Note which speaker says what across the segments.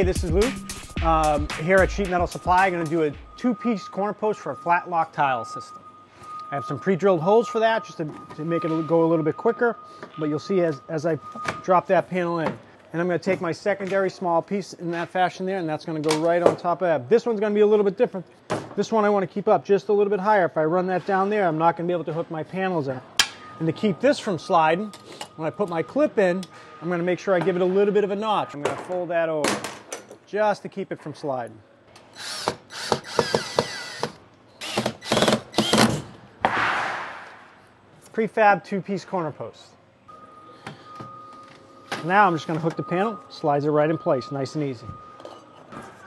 Speaker 1: Hey, this is Lou. Um, here at Sheet Metal Supply, I'm going to do a two-piece corner post for a flat lock tile system. I have some pre-drilled holes for that just to, to make it go a little bit quicker, but you'll see as, as I drop that panel in. And I'm going to take my secondary small piece in that fashion there, and that's going to go right on top of that. This one's going to be a little bit different. This one I want to keep up just a little bit higher. If I run that down there, I'm not going to be able to hook my panels in. And to keep this from sliding, when I put my clip in, I'm going to make sure I give it a little bit of a notch. I'm going to fold that over just to keep it from sliding. Prefab two-piece corner post. Now I'm just going to hook the panel, slides it right in place, nice and easy.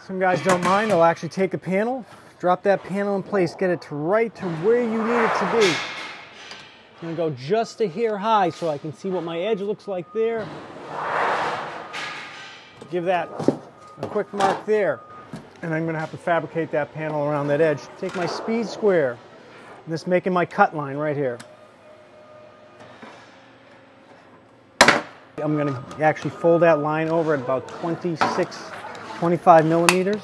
Speaker 1: Some guys don't mind, they'll actually take the panel, drop that panel in place, get it to right to where you need it to be. I'm to go just a hair high so I can see what my edge looks like there. Give that a quick mark there. And I'm going to have to fabricate that panel around that edge. Take my speed square, and this making my cut line right here. I'm going to actually fold that line over at about 26, 25 millimeters.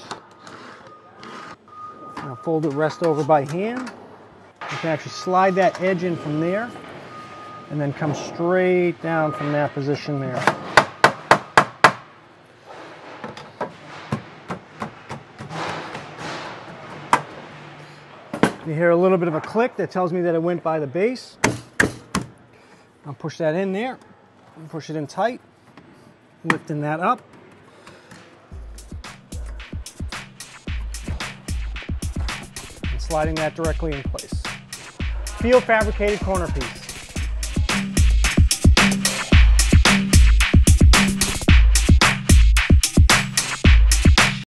Speaker 1: I'll fold it rest over by hand. You can actually slide that edge in from there and then come straight down from that position there. You hear a little bit of a click that tells me that it went by the base. I'll push that in there, push it in tight, lifting that up. And sliding that directly in place. Field fabricated corner piece.